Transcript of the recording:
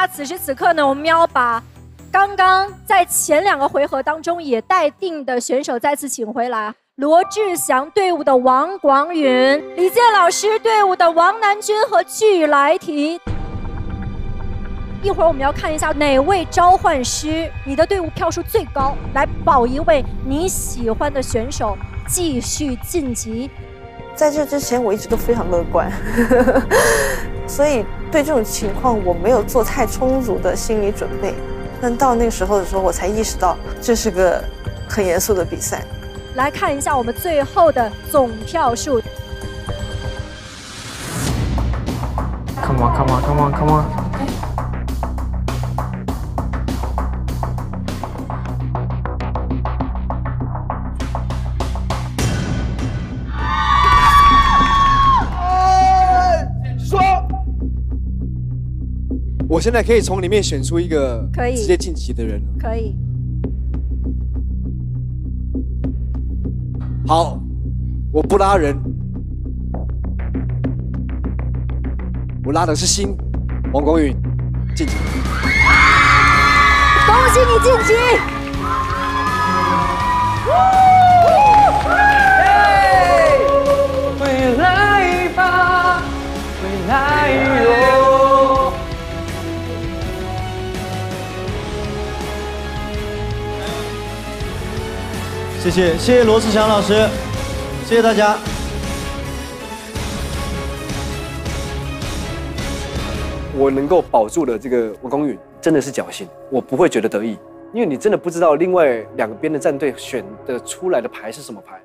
那此时此刻呢，我们要把刚刚在前两个回合当中也待定的选手再次请回来。罗志祥队伍的王广允，李健老师队伍的王南军和具来提。一会儿我们要看一下哪位召唤师，你的队伍票数最高，来保一位你喜欢的选手继续晋级。在这之前，我一直都非常乐观，所以对这种情况我没有做太充足的心理准备。但到那个时候的时候，我才意识到这是个很严肃的比赛。来看一下我们最后的总票数。Come on, come on, come on, come on. 我现在可以从里面选出一个可以直接晋级的人。可以。好，我不拉人，我拉的是心，王光允晋级。恭喜你晋级！谢谢谢谢罗志祥老师，谢谢大家。我能够保住了这个吴公允，真的是侥幸，我不会觉得得意，因为你真的不知道另外两边的战队选的出来的牌是什么牌。